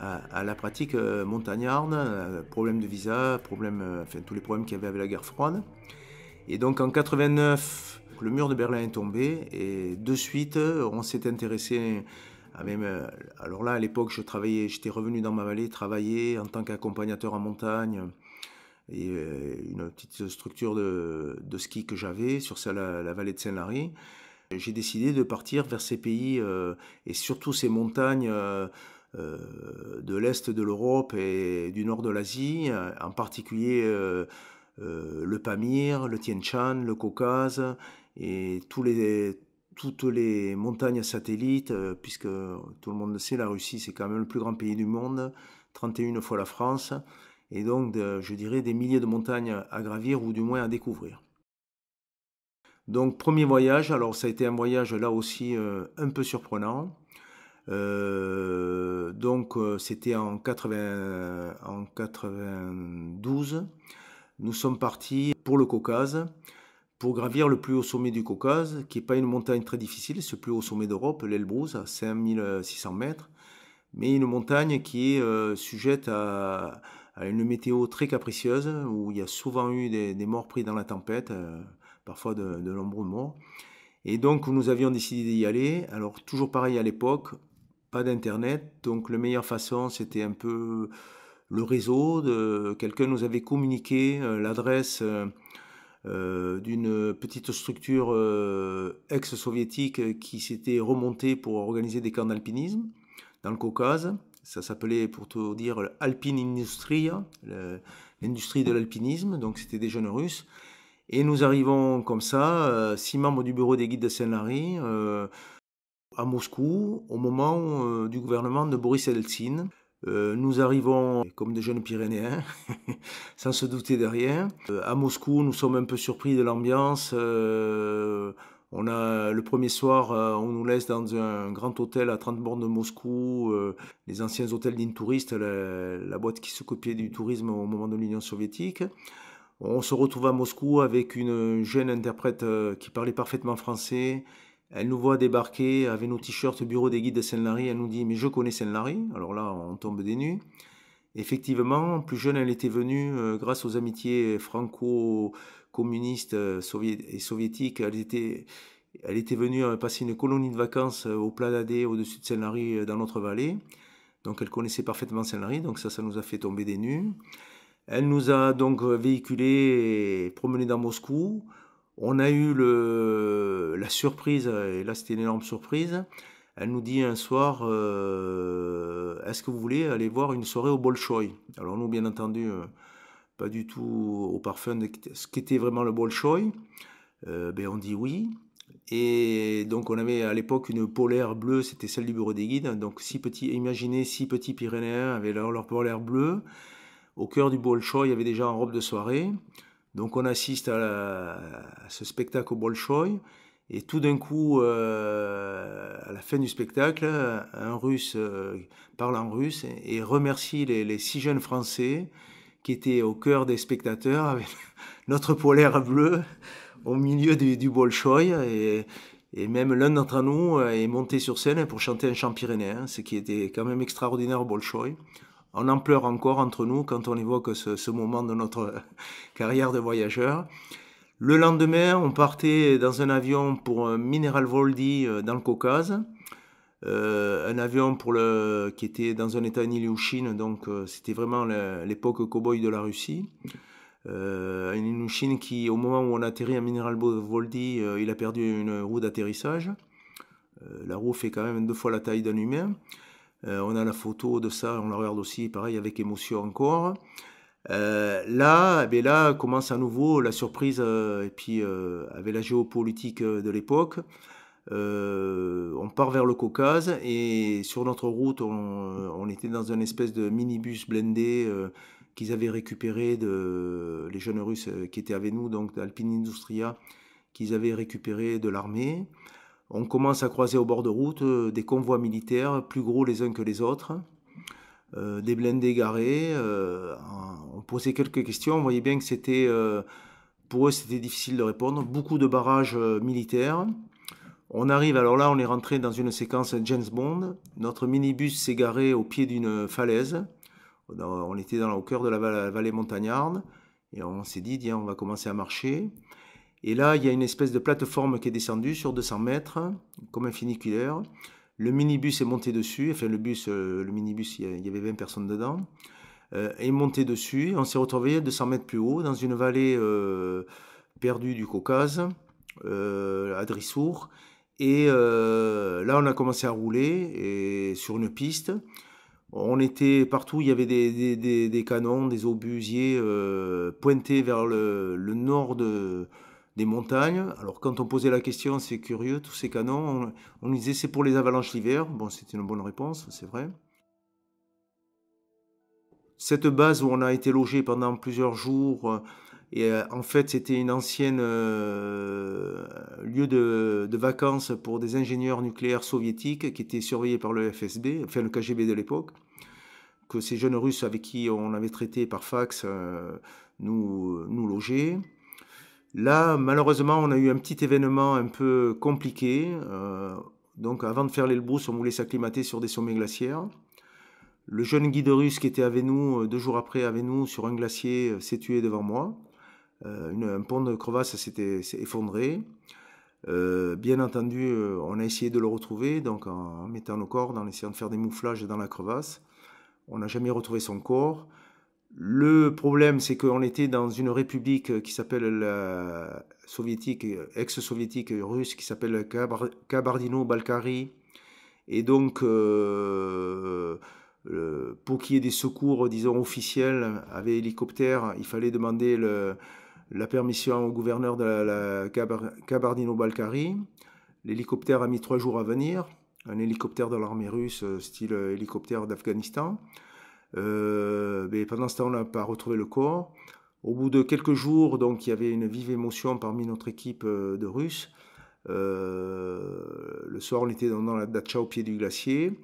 L: à, la pratique euh, montagnarde, euh, problème de visa, problème, tous les problèmes qu'il y avait avec la guerre froide. Et donc en 89, le mur de Berlin est tombé et de suite, on s'est intéressé à même. Alors là, à l'époque, je travaillais, j'étais revenu dans ma vallée travailler en tant qu'accompagnateur en montagne et une petite structure de, ski que j'avais sur la, la, vallée de Saint-Lary. J'ai décidé de partir vers ces pays euh, et surtout ces montagnes euh, de l'Est de l'Europe et du Nord de l'Asie, en particulier euh, le Pamir, le Tien Shan, le Caucase et toutes les montagnes satellites, puisque tout le monde le sait, la Russie c'est quand même le plus grand pays du monde, 31 fois la France et donc, je dirais, des milliers de montagnes à gravir ou du moins à découvrir. Donc, premier voyage, alors ça a été un voyage là aussi euh, un peu surprenant. Euh, donc, euh, c'était en, 80, en 92. Nous sommes partis pour le Caucase, pour gravir le plus haut sommet du Caucase, qui n'est pas une montagne très difficile, c'est le plus haut sommet d'Europe, l'Elbrus, à 5600 mètres, mais une montagne qui est sujette à, une météo très capricieuse où il y a souvent eu des, morts pris dans la tempête, euh, parfois de, nombreux morts. Et donc nous avions décidé d'y aller. Alors toujours pareil à l'époque, pas d'internet, donc la meilleure façon c'était un peu le réseau. De, quelqu'un nous avait communiqué euh, l'adresse euh, d'une petite structure ex-soviétique qui s'était remontée pour organiser des camps d'alpinisme dans le Caucase. Ça s'appelait, pour tout dire, Alpine Industria, l'industrie de l'alpinisme. Donc c'était des jeunes Russes. Et nous arrivons comme ça, euh, six membres du bureau des guides de Saint-Lary, euh, à Moscou, au moment euh, du gouvernement de Boris Eltsine. Nous arrivons comme des jeunes Pyrénéens, (laughs) sans se douter de rien. Euh, à Moscou, nous sommes un peu surpris de l'ambiance. On a le premier soir, euh, on nous laisse dans un grand hôtel à 30 bornes de Moscou, euh, les anciens hôtels d'Intourist, la, la, boîte qui s'occupait du tourisme au moment de l'Union soviétique. On se retrouve à Moscou avec une jeune interprète euh, qui parlait parfaitement français. Elle nous voit débarquer avec nos t-shirts Bureau des guides de Saint-Lary. Elle nous dit Mais je connais Saint-Lary. Alors là, on tombe des nues. Effectivement, plus jeune, elle était venue grâce aux amitiés franco communiste euh, et soviétique, elle était, elle était venue euh, passer une colonie de vacances euh, au Plat d'Adé, au-dessus de Saint-Lary, dans notre vallée. Donc elle connaissait parfaitement Saint-Lary, donc ça, ça nous a fait tomber des nues. Elle nous a donc véhiculé et promené dans Moscou. On a eu la surprise, et là c'était une énorme surprise. Elle nous dit un soir, est-ce que vous voulez aller voir une soirée au Bolchoï? Alors nous, bien entendu, pas du tout au parfum de ce qu'était vraiment le Bolshoi. Euh, ben on dit oui. Et donc on avait à l'époque une polaire bleue, c'était celle du bureau des guides. Donc six petits, imaginez six petits Pyrénéens avaient leur, polaire bleue. Au cœur du Bolshoi, il y avait déjà en robe de soirée. Donc on assiste à, ce spectacle au Bolshoi. Et tout d'un coup, euh, à la fin du spectacle, un Russe euh, parle en russe et, remercie les, six jeunes Français qui était au cœur des spectateurs avec (laughs) notre polaire bleu. au milieu du, du Bolchoï. Et, même l'un d'entre nous est monté sur scène pour chanter un chant pyrénéen, ce qui était quand même extraordinaire au Bolchoï. On en pleure encore entre nous quand on évoque ce, moment de notre (laughs) carrière de voyageur. Le lendemain, on partait dans un avion pour Mineral Voldi euh, dans le Caucase. Euh, un avion qui était dans un état Ilyushin, donc euh, c'était vraiment l'époque cow-boy de la Russie. Euh, un Ilyushin qui, au moment où on atterrit à Mineral Voldi, euh, il a perdu une roue d'atterrissage. La roue fait quand même deux fois la taille d'un humain. on a la photo de ça, on la regarde aussi, pareil, avec émotion encore. Là, eh là commence à nouveau la surprise, et puis avec la géopolitique de l'époque. On part vers le Caucase et sur notre route, on, on était dans une espèce de minibus blindé qu'ils avaient récupéré de les jeunes Russes qui étaient avec nous, donc d'Alpine Industria, qu'ils avaient récupéré de l'armée. On commence à croiser au bord de route des convois militaires plus gros les uns que les autres. Euh, des blindés garés. Euh, on posait quelques questions. On voyait bien que c'était, euh, pour eux, c'était difficile de répondre. Beaucoup de barrages militaires. On arrive, alors là, on est rentré dans une séquence James Bond. Notre minibus s'est garé au pied d'une falaise. On était dans, au cœur de la vallée montagnarde. Et on s'est dit, tiens, on va commencer à marcher. Et là, il y a une espèce de plateforme qui est descendue sur 200 mètres, comme un funiculaire. Le minibus est monté dessus, enfin le bus, euh, le minibus, il y avait 20 personnes dedans, euh, est monté dessus. On s'est retrouvé 200 mètres plus haut, dans une vallée euh, perdue du Caucase, à Drissour. Et là, on a commencé à rouler et, sur une piste. On était partout, il y avait des, canons, des obusiers pointés vers le, nord de, des montagnes. Alors quand on posait la question, c'est curieux, tous ces canons, on, disait c'est pour les avalanches l'hiver. Bon, c'était une bonne réponse, c'est vrai. Cette base où on a été logé pendant plusieurs jours, euh, et euh, en fait c'était une ancienne euh, lieu de, vacances pour des ingénieurs nucléaires soviétiques qui étaient surveillés par le FSB, enfin le KGB de l'époque, que ces jeunes Russes avec qui on avait traité par fax nous, nous logeaient. Là, malheureusement, on a eu un petit événement un peu compliqué. Euh, donc, avant de faire l'Elbrus, on voulait s'acclimater sur des sommets glaciaires. Le jeune guide russe qui était avec nous, euh, deux jours après, avec nous, sur un glacier, euh, s'est tué devant moi. Un pont de crevasse s'était effondré. bien entendu, on a essayé de le retrouver, donc en, mettant nos cordes, en essayant de faire des mouflages dans la crevasse. On n'a jamais retrouvé son corps. Le problème, c'est qu'on était dans une république qui s'appelle la soviétique, ex-soviétique russe, qui s'appelle Kabardino-Balkari. Et donc, euh, pour qu'il y ait des secours, disons, officiels avec hélicoptère, il fallait demander la permission au gouverneur de la, Kabardino-Balkari. L'hélicoptère a mis trois jours à venir. Un hélicoptère de l'armée russe, style hélicoptère d'Afghanistan. Euh, mais pendant ce temps, on n'a pas retrouvé le corps. Au bout de quelques jours, donc, il y avait une vive émotion parmi notre équipe euh, de Russes. Euh, le soir, on était dans la datcha au pied du glacier.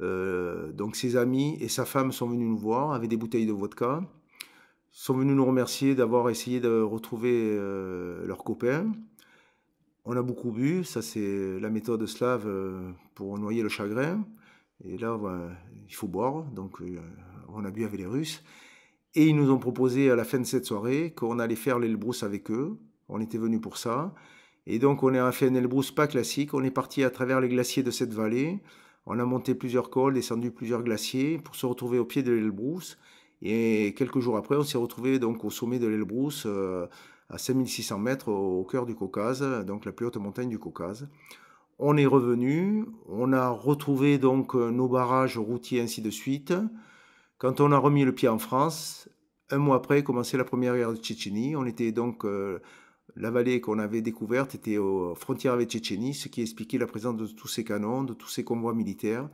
L: donc, ses amis et sa femme sont venus nous voir avec des bouteilles de vodka. Sont venus nous remercier d'avoir essayé de retrouver leurs copains. On a beaucoup bu, ça c'est la méthode slave pour noyer le chagrin. Et là, il faut boire, donc euh, on a bu avec les Russes. Et ils nous ont proposé à la fin de cette soirée qu'on allait faire l'Elbrus avec eux. On était venus pour ça. Et donc on a fait un Elbrus pas classique. On est parti à travers les glaciers de cette vallée. On a monté plusieurs cols, descendu plusieurs glaciers pour se retrouver au pied de l'Elbrus. Et quelques jours après, on s'est retrouvé donc au sommet de l'Elbrus, euh, à 5600 mètres au cœur du Caucase, donc la plus haute montagne du Caucase. On est revenu, on a retrouvé donc nos barrages routiers, ainsi de suite. Quand on a remis le pied en France, un mois après, commençait la première guerre de Tchétchénie. On était donc, euh, la vallée qu'on avait découverte était aux frontières avec Tchétchénie, ce qui expliquait la présence de tous ces canons, de tous ces convois militaires.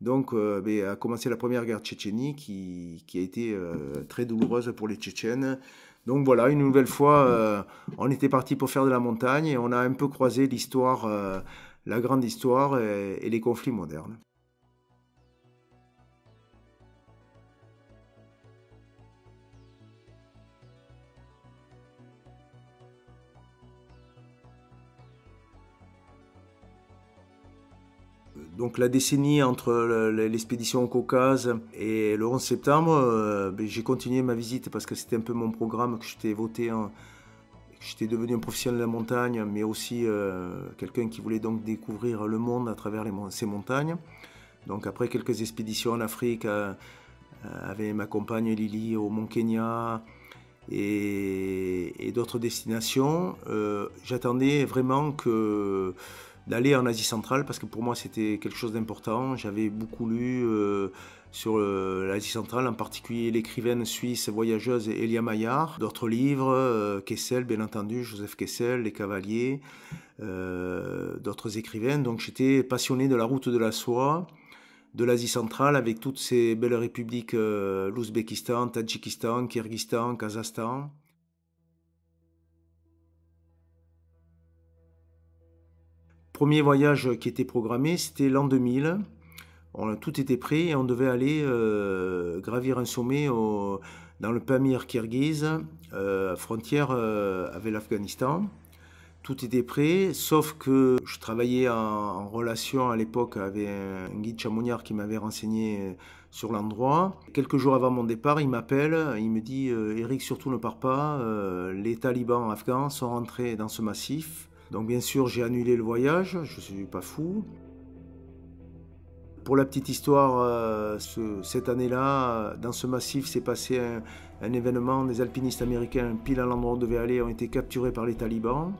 L: Donc euh, ben, a commencé la première guerre Tchétchénie qui, qui a été très douloureuse pour les Tchétchènes. Donc voilà, une nouvelle fois, on était parti pour faire de la montagne et on a un peu croisé l'histoire la grande histoire et, les conflits modernes. Donc la décennie entre l'expédition au Caucase et le 11 septembre, euh, ben, j'ai continué ma visite parce que c'était un peu mon programme que j'étais voté en, J'étais devenu un professionnel de la montagne, mais aussi euh, quelqu'un qui voulait donc découvrir le monde à travers ces montagnes. Donc après quelques expéditions en Afrique, euh, avec ma compagne Lily au Mont Kenya et, d'autres destinations, j'attendais vraiment que d'aller en Asie centrale parce que pour moi c'était quelque chose d'important. J'avais beaucoup lu euh, sur euh, l'Asie centrale, en particulier l'écrivaine suisse voyageuse Elia Maillard, d'autres livres, euh, Kessel bien entendu, Joseph Kessel, Les Cavaliers, d'autres écrivains. Donc j'étais passionné de la route de la soie de l'Asie centrale avec toutes ces belles républiques, l'Ouzbékistan, Tadjikistan, Kyrgyzstan, Kazakhstan. Premier voyage qui était programmé, c'était l'an 2000. On, tout était prêt et on devait aller euh, gravir un sommet dans le Pamir kirghiz, euh, frontière euh, avec l'Afghanistan. Tout était prêt, sauf que je travaillais en, relation à l'époque avec un, guide chamoniard qui m'avait renseigné sur l'endroit. Quelques jours avant mon départ, il m'appelle, il me dit Eric, surtout ne pars pas, les talibans afghans sont rentrés dans ce massif. Donc bien sûr, j'ai annulé le voyage, je ne suis pas fou. Pour la petite histoire, euh, cette année-là, dans ce massif, s'est passé un, événement. Des alpinistes américains, pile à l'endroit où devait aller, ont été capturés par les talibans.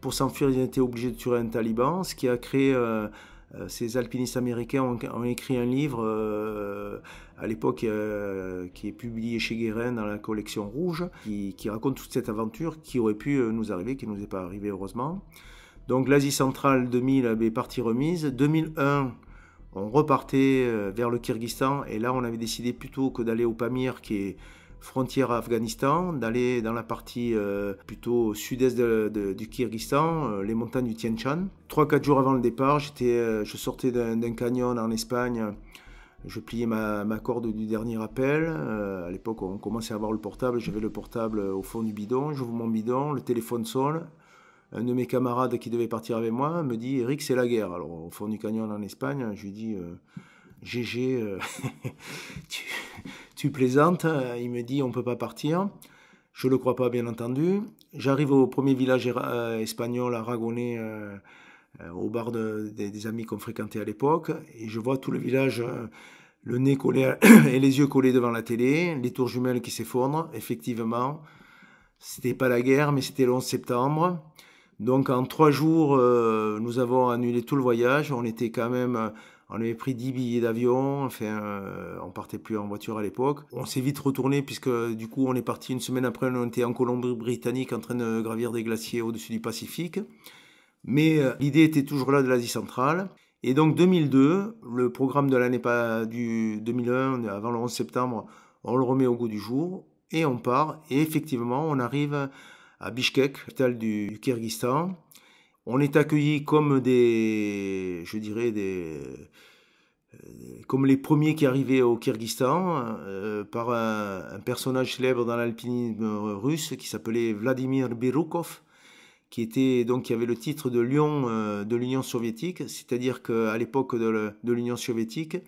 L: Pour s'enfuir, ils ont été obligés de tuer un taliban, ce qui a créé euh, euh, ces alpinistes américains ont, écrit un livre euh, à l'époque euh, qui est publié chez Guérin dans la collection Rouge, qui, raconte toute cette aventure qui aurait pu nous arriver, qui ne nous est pas arrivé heureusement. Donc l'Asie centrale 2000 avait partie remise. 2001, on repartait vers le Kyrgyzstan et là on avait décidé plutôt que d'aller au Pamir qui est frontière Afghanistan, d'aller dans la partie euh, plutôt sud-est du Kyrgyzstan, euh, les montagnes du Tien Shan. Trois, quatre jours avant le départ, euh, je sortais d'un canyon en Espagne. Je pliais ma, corde du dernier appel. à l'époque, on commençait à avoir le portable. J'avais le portable au fond du bidon. J'ouvre mon bidon, le téléphone sonne. Un de mes camarades qui devait partir avec moi me dit Eric, c'est la guerre. Alors, au fond du canyon en Espagne, je lui dis GG, (laughs) tu, tu plaisantes? Il me dit, on ne peut pas partir. Je ne le crois pas, bien entendu. J'arrive au premier village euh, espagnol euh, euh, au bar des amis qu'on fréquentait à l'époque, et je vois tout le village, le nez collé (coughs) et les yeux collés devant la télé, les tours jumelles qui s'effondrent. Effectivement, c'était pas la guerre, mais c'était le 11 septembre. Donc en trois jours, nous avons annulé tout le voyage. On était quand même on avait pris 10 billets d'avion, enfin, euh, on partait plus en voiture à l'époque. On s'est vite retourné puisque du coup on est parti une semaine après, on était en Colombie-Britannique en train de gravir des glaciers au-dessus du Pacifique. Mais euh, l'idée était toujours là de l'Asie centrale. Et donc 2002, le programme de l'année du 2001, avant le 11 septembre, on le remet au goût du jour et on part. Et effectivement, on arrive à Bishkek, capitale du Kyrgyzstan. On est accueillis comme des, je dirais, des, euh, comme les premiers qui arrivaient au Kyrgyzstan euh, par un, personnage célèbre dans l'alpinisme russe qui s'appelait Vladimir Birukov, qui était donc qui avait le titre de lion euh, de l'Union soviétique, c'est-à-dire qu'à l'époque de l'Union soviétique,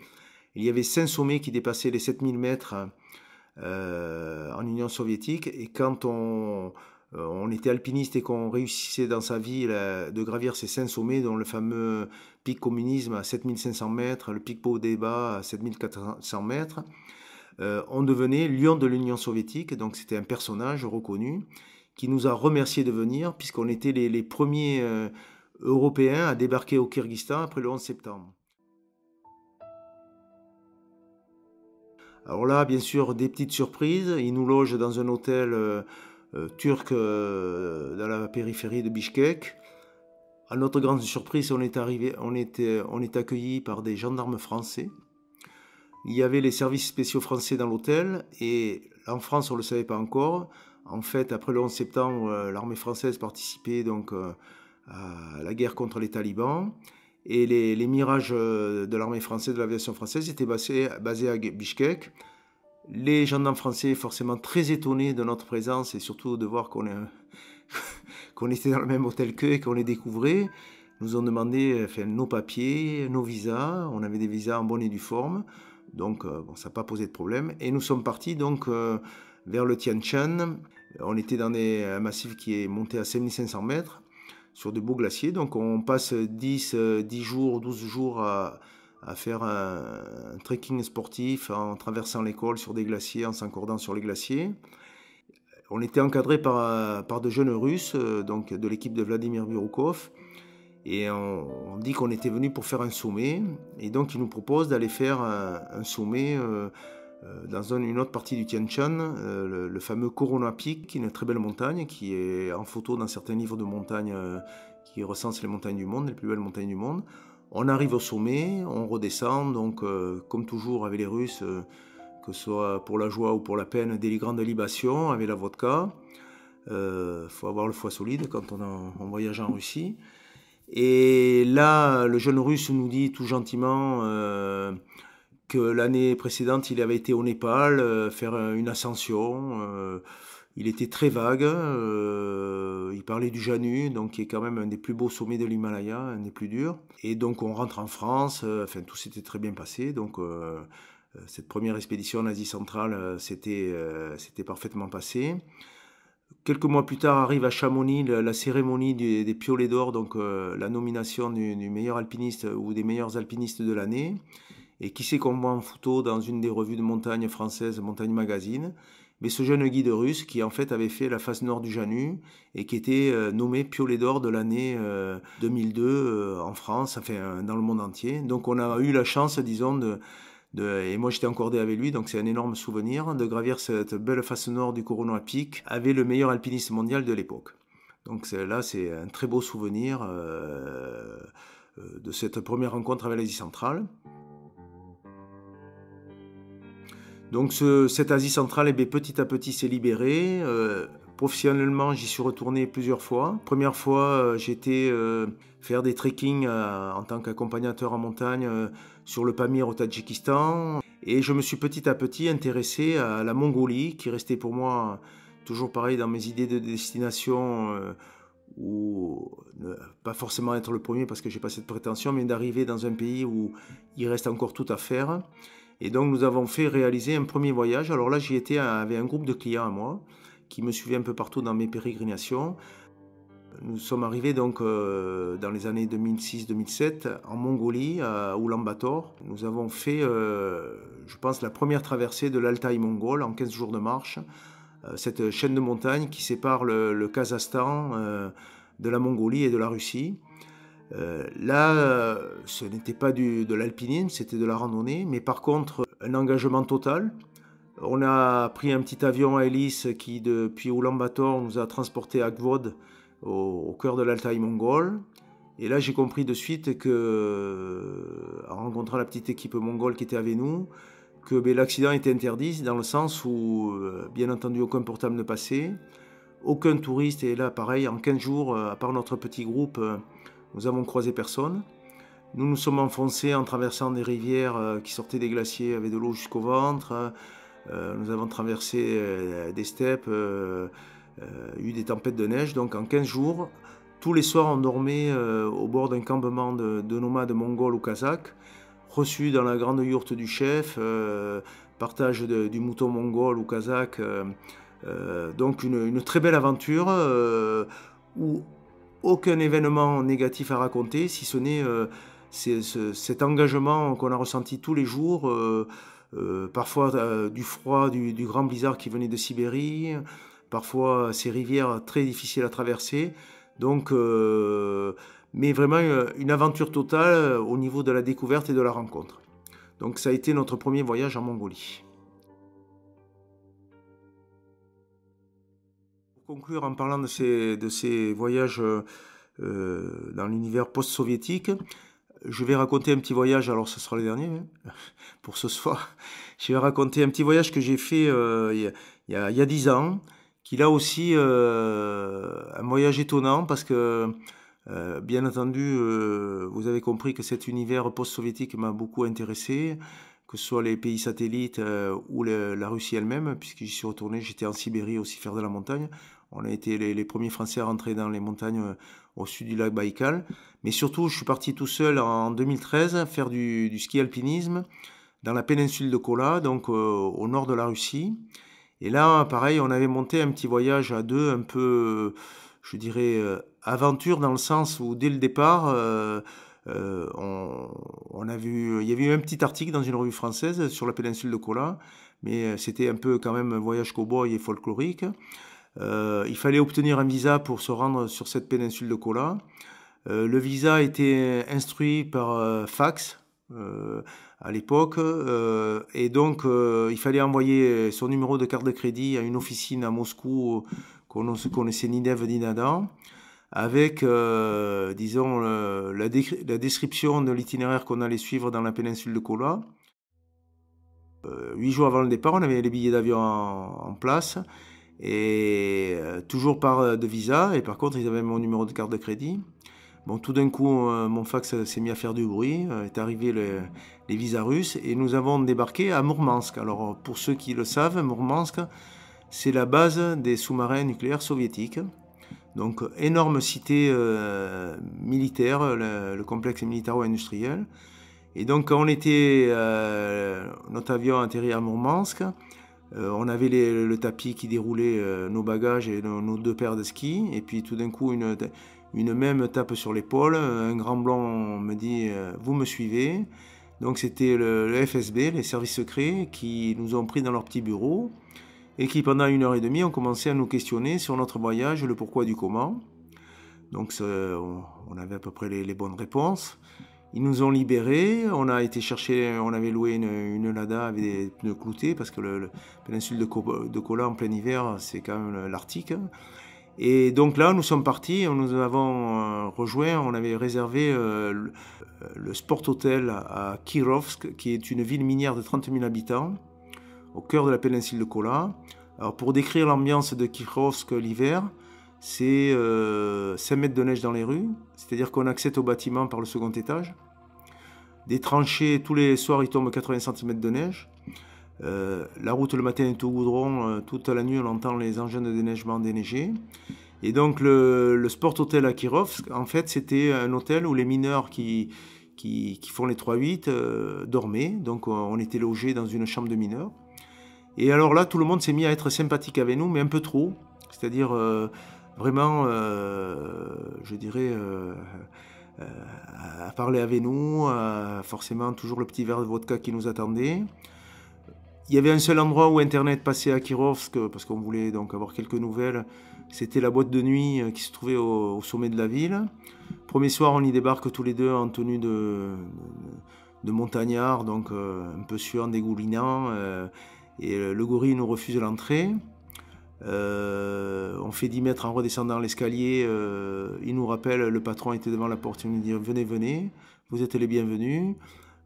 L: il y avait cinq sommets qui dépassaient les 7000 mètres en Union soviétique, et quand on euh, on était alpiniste et qu'on réussissait dans sa vie de gravir ces cinq sommets, dont le fameux pic communisme à 7500 mètres, le pic Beau débat à 7400 mètres, euh, on devenait lion de l'Union soviétique, donc c'était un personnage reconnu qui nous a remercié de venir puisqu'on était les, premiers euh, Européens à débarquer au Kyrgyzstan après le 11 septembre. Alors là, bien sûr, des petites surprises. Ils nous logent dans un hôtel euh, turc euh, dans la périphérie de Bishkek. À notre grande surprise, on est, arrivé, on était, on est accueilli par des gendarmes français. Il y avait les services spéciaux français dans l'hôtel et en France, on ne le savait pas encore. En fait, après le 11 septembre, euh, l'armée française participait donc à la guerre contre les talibans. Et les, mirages de l'armée française, de l'aviation française, étaient basés, à Bishkek. Les gendarmes français, forcément très étonnés de notre présence et surtout de voir qu'on (laughs) était dans le même hôtel qu'eux et qu'on les découvrait. nous ont demandé nos papiers, nos visas. On avait des visas en bonne et due forme. Donc, ça n'a pas posé de problème. Et nous sommes partis donc vers le Tian Shan. On était dans un massif qui est monté à 5500 mètres sur de beaux glaciers. Donc on passe 10, 10 jours, 12 jours à, faire un, trekking sportif en traversant l'école sur des glaciers, en s'encordant sur les glaciers. On était encadré par, par de jeunes Russes, donc de l'équipe de Vladimir Burukov. Et on, dit qu'on était venu pour faire un sommet. Et donc ils nous proposent d'aller faire un, sommet euh, euh, dans une autre partie du Tian Shan, euh, le, fameux Corona Peak, qui est une très belle montagne, qui est en photo dans certains livres de montagne euh, qui recensent les montagnes du monde, les plus belles montagnes du monde. On arrive au sommet, on redescend, donc comme toujours avec les Russes, que ce soit pour la joie ou pour la peine, des grandes libations avec la vodka. Il faut avoir le foie solide quand on, voyage en Russie. Et là, le jeune russe nous dit tout gentiment que l'année précédente, il avait été au Népal euh, faire une ascension. Euh, il était très vague. Euh, il parlait du Janu, donc qui est quand même un des plus beaux sommets de l'Himalaya, un des plus durs. Et donc on rentre en France. enfin, tout s'était très bien passé. Donc cette première expédition en Asie centrale, c'était parfaitement passé. Quelques mois plus tard arrive à Chamonix la, cérémonie des piolets d'or, donc la nomination du, meilleur alpiniste ou des meilleurs alpinistes de l'année. Et qui sait qu'on voit en photo dans une des revues de montagne françaises, Montagne Magazine mais ce jeune guide russe qui en fait avait fait la face nord du Janu et qui était euh, nommé Piolet d'or de l'année 2002 euh, euh, en France, enfin dans le monde entier. Donc on a eu la chance, disons, et moi j'étais encordé avec lui, donc c'est un énorme souvenir, de gravir cette belle face nord du Corona Peak avec le meilleur alpiniste mondial de l'époque. Donc là c'est un très beau souvenir de cette première rencontre avec l'Asie centrale. Donc cette Asie centrale, eh petit à petit, s'est libérée. Euh, professionnellement, j'y suis retourné plusieurs fois. Première fois, euh, j'étais euh, faire des trekking en tant qu'accompagnateur en montagne sur le Pamir au Tadjikistan. Et je me suis petit à petit intéressé à la Mongolie, qui restait pour moi toujours pareil dans mes idées de destination, ou pas forcément être le premier parce que j'ai pas cette prétention, mais d'arriver dans un pays où il reste encore tout à faire. Et donc nous avons fait réaliser un premier voyage. Alors là j'y étais avec un groupe de clients à moi qui me suivaient un peu partout dans mes pérégrinations. Nous sommes arrivés donc euh, dans les années 2006-2007 en Mongolie, à Ulaanbaatar. Nous avons fait, euh, je pense, la première traversée de l'Altaï mongol en 15 jours de marche. Euh, cette chaîne de montagnes qui sépare le, le Kazakhstan de la Mongolie et de la Russie. Euh, là, ce n'était pas de l'alpinisme, c'était de la randonnée, mais par contre, un engagement total. On a pris un petit avion à hélice qui, depuis Ulaanbaatar, nous a transporté à Gvod, au, cœur de l'Altaï mongol. Et là, j'ai compris de suite que, en rencontrant la petite équipe mongole qui était avec nous, que ben, l'accident était interdit dans le sens où, euh, bien entendu, aucun portable ne passait, aucun touriste. Et là, pareil, en 15 jours, euh, à part notre petit groupe, nous avons croisé personne. Nous nous sommes enfoncés en traversant des rivières euh, qui sortaient des glaciers avec de l'eau jusqu'au ventre. Euh, nous avons traversé euh, des steppes, eu des tempêtes de neige. Donc en 15 jours, tous les soirs on dormait au bord d'un campement de, nomades mongols ou kazakhs, reçus dans la grande yourte du chef, partage du mouton mongol ou kazakh. donc une, une, très belle aventure où aucun événement négatif à raconter, si ce n'est euh, cet engagement qu'on a ressenti tous les jours, euh, euh, parfois du froid, du, grand blizzard qui venait de Sibérie, parfois ces rivières très difficiles à traverser. Donc, mais vraiment une aventure totale au niveau de la découverte et de la rencontre. Donc ça a été notre premier voyage en Mongolie. Conclure en parlant de ces, de ces voyages euh, dans l'univers post-soviétique, je vais raconter un petit voyage, alors ce sera le dernier hein, (laughs) pour ce soir. Je vais raconter un petit voyage que j'ai fait euh, il, y a, il, y a, 10 ans, qui là aussi euh, un voyage étonnant parce que bien entendu vous avez compris que cet univers post-soviétique m'a beaucoup intéressé que ce soit les pays satellites ou la Russie elle-même, puisque j'y suis retourné, j'étais en Sibérie aussi faire de la montagne On a été les, premiers Français à rentrer dans les montagnes au sud du lac Baïkal. Mais surtout, je suis parti tout seul en 2013 faire du, ski alpinisme dans la péninsule de Kola, donc au nord de la Russie. Et là, pareil, on avait monté un petit voyage à deux, un peu, je dirais, aventure dans le sens où dès le départ, euh, on, a vu, il y avait eu un petit article dans une revue française sur la péninsule de Kola, mais euh, c'était un peu quand même un voyage cow-boy et folklorique. Euh, il fallait obtenir un visa pour se rendre sur cette péninsule de Kola. le visa était instruit par fax à l'époque, et donc il fallait envoyer son numéro de carte de crédit à une officine à Moscou qu'on ne connaissait ni d'Ève ni d'Adam avec, euh, disons, la, description de l'itinéraire qu'on allait suivre dans la péninsule de Kola. Euh, huit jours avant le départ, on avait les billets d'avion en, place, et euh, toujours par de visa, et par contre, ils avaient mon numéro de carte de crédit. Bon, tout d'un coup, mon fax s'est mis à faire du bruit, est arrivé les visas russes, et nous avons débarqué à Mourmansk. Alors, pour ceux qui le savent, Mourmansk, c'est la base des sous-marins nucléaires soviétiques. Donc énorme cité euh, militaire, le, complexe militaro-industriel. Et donc on était, euh, notre avion atterri à Mourmansk, euh, on avait le tapis qui déroulait nos bagages et nos, deux paires de skis. Et puis tout d'un coup, une, même tape sur l'épaule. Un grand blanc me dit Vous me suivez? Donc c'était le, le, FSB, les services secrets, qui nous ont pris dans leur petit bureau et qui pendant une heure et demie ont commencé à nous questionner sur notre voyage, le pourquoi du comment. Donc on avait à peu près les, bonnes réponses. Ils nous ont libérés, on a été chercher, on avait loué une, Lada avec des pneus cloutés parce que le, péninsule de, Kola en plein hiver, c'est quand même l'Arctique. Et donc là, nous sommes partis, nous avons euh, rejoint, on avait réservé euh, le, le Sport Hotel à Kirovsk, qui est une ville minière de 30 000 habitants au cœur de la péninsule de Kola. Alors pour décrire l'ambiance de Kirovsk l'hiver, c'est 5 euh, mètres de neige dans les rues, c'est-à-dire qu'on accède au bâtiment par le second étage. Des tranchées, tous les soirs il tombe 80 cm de neige. Euh, la route le matin est au goudron, euh, toute la nuit on entend les engins de déneigement déneiger. Et donc le, Sport Hotel à Kirovsk, en fait c'était un hôtel où les mineurs qui, qui, font les 3-8 dormaient. Donc on était logés dans une chambre de mineurs. Et alors là, tout le monde s'est mis à être sympathique avec nous, mais un peu trop. C'est-à-dire euh, vraiment, euh, je dirais, euh, à parler avec nous, forcément toujours le petit verre de vodka qui nous attendait. Il y avait un seul endroit où Internet passait à Kirovsk, parce qu'on voulait donc avoir quelques nouvelles. C'était la boîte de nuit qui se trouvait au, sommet de la ville. Premier soir, on y débarque tous les deux en tenue de, de, montagnard, donc un peu suant, dégoulinant. Et euh, le gorille nous refuse l'entrée. Euh, on fait 10 mètres en redescendant l'escalier. Euh, il nous rappelle, le patron était devant la porte. Il nous dit Venez, venez, vous êtes les bienvenus.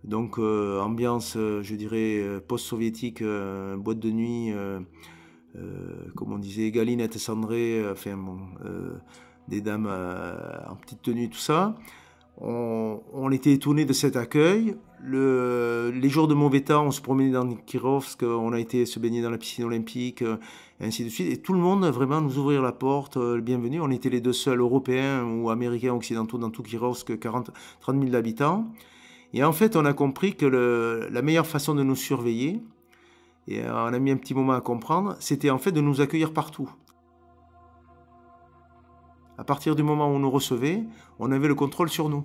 L: Donc, ambiance, je dirais, post-soviétique, boîte de nuit, comme on disait, galinette cendrée, enfin bon, des dames en petite tenue, tout ça. On, était étonnés de cet accueil. Les jours de mauvais temps, on se promenait dans Kirovsk, on a été se baigner dans la piscine olympique, et ainsi de suite. Et tout le monde vraiment nous ouvrir la porte, euh, le bienvenu. On était les deux seuls Européens ou Américains occidentaux dans tout Kirovsk, 40, 30 000 habitants. Et en fait, on a compris que la meilleure façon de nous surveiller, et on a mis un petit moment à comprendre, c'était en fait de nous accueillir partout. À partir du moment où on nous recevait, on avait le contrôle sur nous.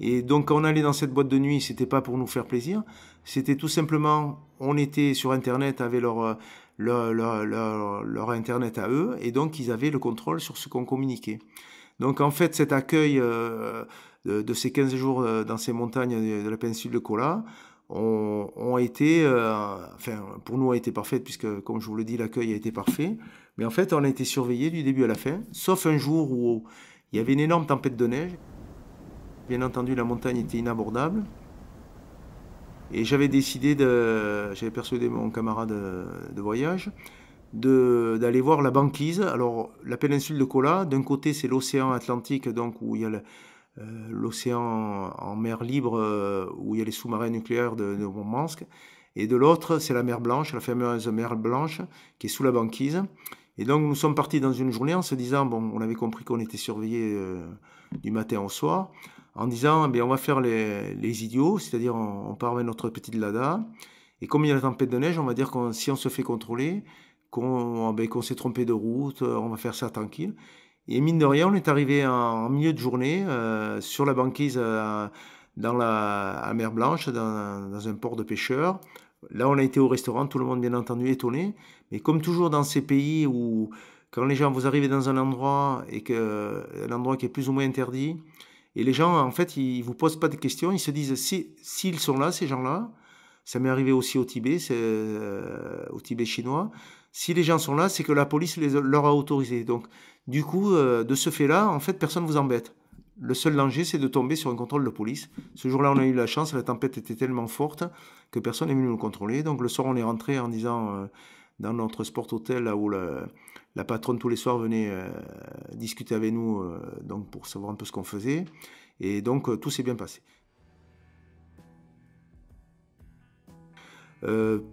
L: Et donc quand on allait dans cette boîte de nuit, c'était pas pour nous faire plaisir, c'était tout simplement, on était sur Internet avec leur, leur, leur, Internet à eux, et donc ils avaient le contrôle sur ce qu'on communiquait. Donc en fait, cet accueil euh, de, ces 15 jours euh, dans ces montagnes de la péninsule de Kola, ont, été, euh, enfin pour nous a été parfaite puisque comme je vous le dis l'accueil a été parfait, mais en fait on a été surveillé du début à la fin, sauf un jour où il y avait une énorme tempête de neige. Bien entendu la montagne était inabordable et j'avais décidé de, j'avais persuadé mon camarade de, voyage d'aller voir la banquise. Alors la péninsule de Kola, d'un côté c'est l'océan Atlantique donc où il y a euh, l'océan en mer libre euh, où il y a les sous-marins nucléaires de, de et de l'autre c'est la mer Blanche, la fameuse mer Blanche qui est sous la banquise. Et donc nous sommes partis dans une journée en se disant, bon, on avait compris qu'on était surveillé euh, du matin au soir, en disant, eh on va faire les, idiots, c'est-à-dire on, part avec notre petite Lada, et comme il y a la tempête de neige, on va dire que si on se fait contrôler, qu'on ben, s'est trompé de route, on va faire ça tranquille. Et mine de rien, on est arrivé en, milieu de journée euh, sur la banquise euh, dans la mer Blanche, dans, dans, un port de pêcheurs. Là, on a été au restaurant, tout le monde bien entendu étonné. Mais comme toujours dans ces pays où, quand les gens, vous arrivez dans un endroit et que un endroit qui est plus ou moins interdit, et les gens, en fait, ils, vous posent pas de questions, ils se disent si s'ils sont là, ces gens-là, ça m'est arrivé aussi au Tibet, euh, au Tibet chinois. Si les gens sont là, c'est que la police leur a autorisé. Donc, du coup, euh, de ce fait-là, en fait, personne vous embête. Le seul danger, c'est de tomber sur un contrôle de police. Ce jour-là, on a eu la chance, la tempête était tellement forte que personne n'est venu nous contrôler. Donc le soir, on est rentré en disant euh, dans notre sport hôtel, là où la patronne tous les soirs venait euh, discuter avec nous euh, donc pour savoir un peu ce qu'on faisait. Et donc tout s'est bien passé.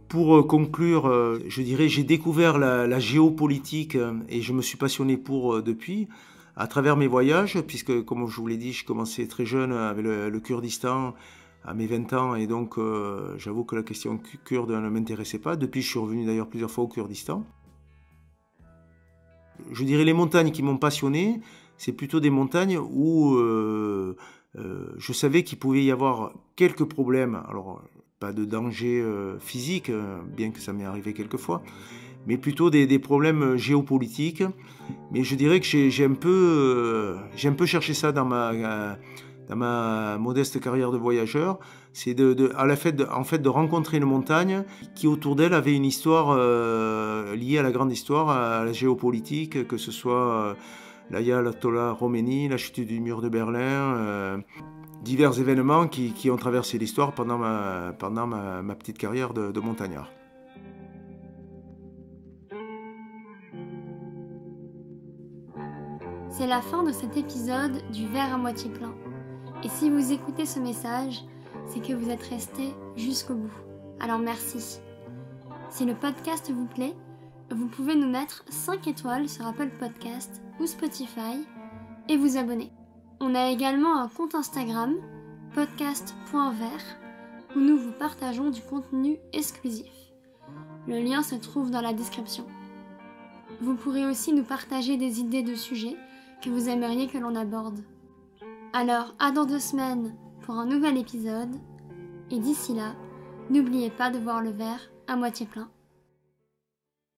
L: pour conclure, je dirais, j'ai découvert la, géopolitique et je me suis passionné pour depuis à travers mes voyages, puisque comme je vous l'ai dit, je commençais très jeune avec le, Kurdistan à mes 20 ans, et donc euh, j'avoue que la question kurde ne m'intéressait pas. Depuis, je suis revenu d'ailleurs plusieurs fois au Kurdistan. Je dirais les montagnes qui m'ont passionné, c'est plutôt des montagnes où euh, euh, je savais qu'il pouvait y avoir quelques problèmes. Alors, pas de danger physique, bien que ça m'est arrivé quelques fois, mais plutôt des, problèmes géopolitiques. Mais je dirais que j'ai un, peu, un peu cherché ça dans ma, dans ma modeste carrière de voyageur. C'est de, à la fait en fait de rencontrer une montagne qui autour d'elle avait une histoire liée à la grande histoire, à la géopolitique, que ce soit l'Aya, la Roménie, la chute du mur de Berlin, divers événements qui, ont traversé l'histoire pendant ma petite carrière de, de montagnard.
K: C'est la fin de cet épisode du verre à moitié plein. Et si vous écoutez ce message, c'est que vous êtes resté jusqu'au bout. Alors merci. Si le podcast vous plaît, vous pouvez nous mettre 5 étoiles sur Apple Podcast ou Spotify et vous abonner. On a également un compte Instagram, podcast.vert, où nous vous partageons du contenu exclusif. Le lien se trouve dans la description. Vous pourrez aussi nous partager des idées de sujets que vous aimeriez que l'on aborde. Alors, à dans deux semaines pour un nouvel épisode, et d'ici là, n'oubliez pas de voir le verre à moitié plein.